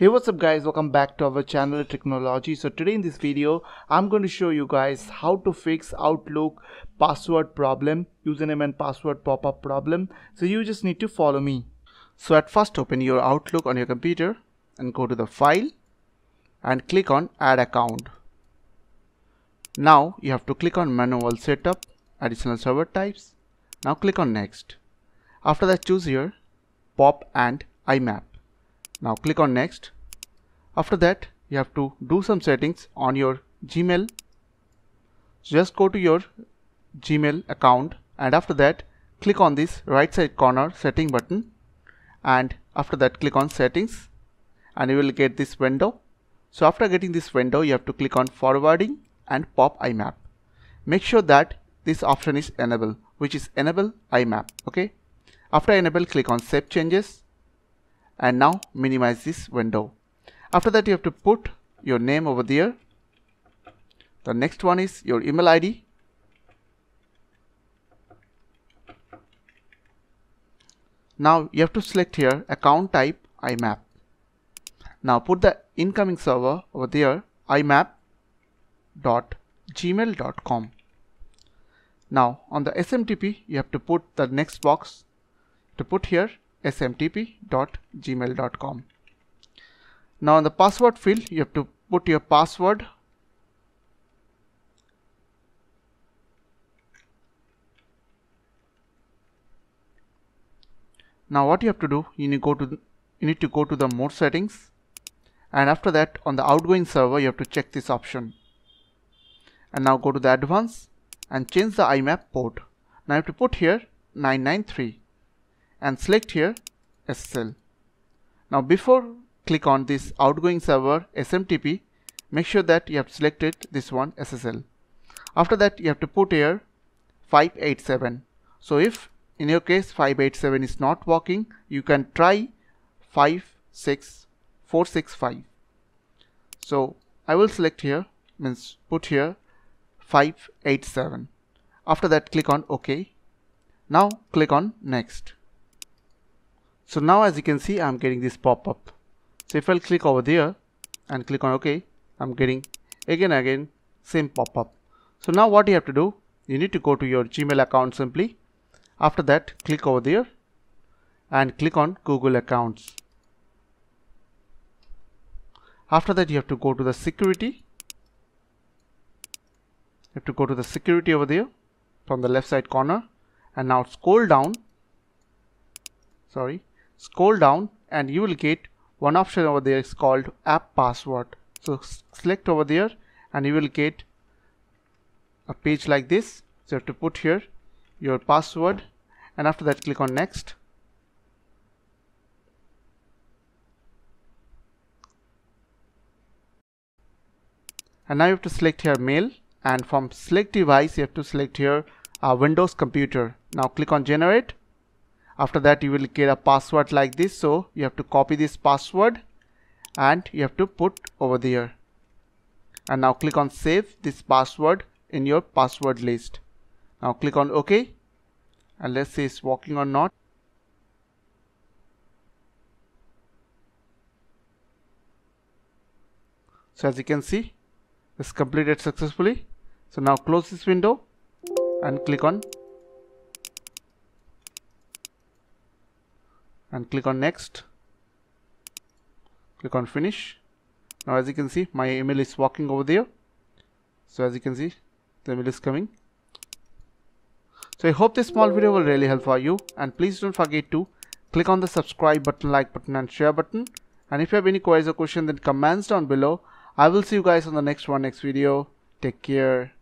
Hey what's up guys? Welcome back to our channel Tricknology. So today in this video I'm going to show you guys how to fix outlook password problem username and password pop-up problem. So you just need to follow me. So at first open your outlook on your computer and go to the file and click on add account. Now you have to click on manual setup additional server types. Now click on next. After that choose here pop and IMAP now click on next. After that you have to do some settings on your Gmail. So just go to your Gmail account and after that click on this right side corner setting button. And after that click on settings and you will get this window. So after getting this window you have to click on forwarding and pop IMAP make sure that this option is enable which is enable IMAP okay? After enable click on save changes and now minimize this window. After that you have to put your name over there. The next one is your email id now you have to select here account type imap now put the incoming server over there imap.gmail.com now on the smtp you have to put the next box to put here smtp.gmail.com. Now in the password field you have to put your password Now what you have to do you need to go to the, you need to go to the more settings and after that on the outgoing server you have to check this option and now go to the advanced and change the IMAP port. Now you have to put here 993 and select here SSL. Now before click on this outgoing server SMTP, make sure that you have selected this one SSL. After that you have to put here 587. So if in your case 587 is not working, you can try 56465. So I will select here means put here 587. After that click on OK. Now click on next. So now as you can see I'm getting this pop-up. So if I'll click over there and click on OK, I'm getting again again same pop-up. So now what you have to do, you need to go to your Gmail account simply. After that click over there and click on Google accounts. After that you have to go to the security. You have to go to the security over there from the left side corner and now scroll down sorry scroll down and you will get one option over there is called app password. So select over there and you will get a page like this. So you have to put here your password and after that click on next. And now you have to select here mail and from select device you have to select here uh, Windows computer. Now click on generate after that you will get a password like this. So you have to copy this password and you have to put over there. And now click on save this password in your password list. Now click on ok. And let's see it's working or not. So as you can see it's completed successfully. So now close this window and click on and click on next. Click on finish. Now as you can see my email is walking over there. So as you can see the email is coming. So I hope this small video will really help for you. And please don't forget to click on the subscribe button like button and share button. And if you have any queries or question then comments down below. I will see you guys on the next one next video. Take care